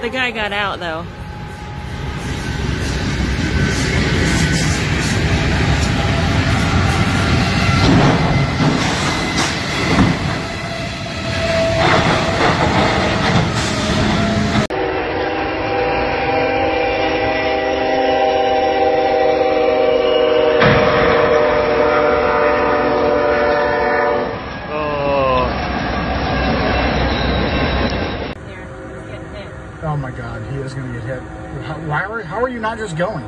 The guy got out though. Oh my god, he is going to get hit. How, why are, how are you not just going?